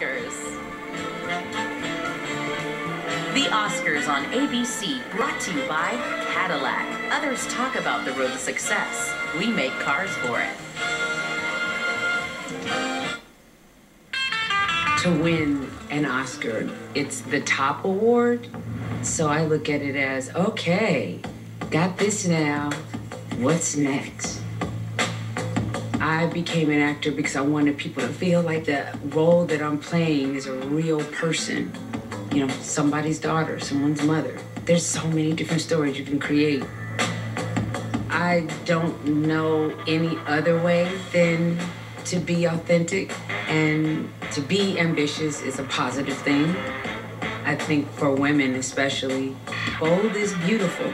Oscars. The Oscars on ABC, brought to you by Cadillac. Others talk about the road to success. We make cars for it. To win an Oscar, it's the top award. So I look at it as okay, got this now. What's next? I became an actor because I wanted people to feel like the role that I'm playing is a real person. You know, somebody's daughter, someone's mother. There's so many different stories you can create. I don't know any other way than to be authentic and to be ambitious is a positive thing. I think for women especially, bold is beautiful.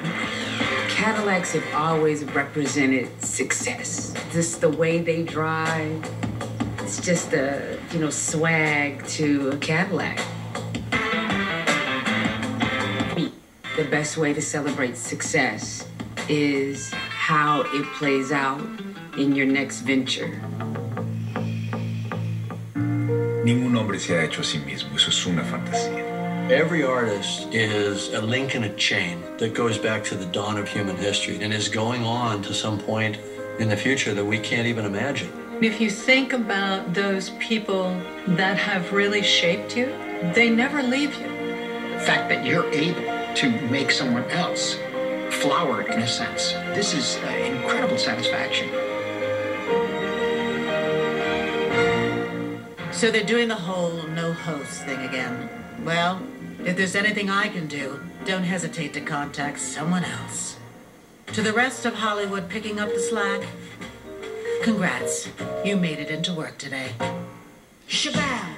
Cadillacs have always represented success. Just the way they drive, it's just a, you know, swag to a Cadillac. The best way to celebrate success is how it plays out in your next venture. Ningún hombre se ha hecho a sí mismo, eso es una fantasía. Every artist is a link in a chain that goes back to the dawn of human history and is going on to some point in the future that we can't even imagine. If you think about those people that have really shaped you, they never leave you. The fact that you're able to make someone else flower in a sense, this is uh, incredible satisfaction. So they're doing the whole no host thing again. Well, if there's anything I can do, don't hesitate to contact someone else. To the rest of Hollywood picking up the slack, congrats. You made it into work today. Shabam!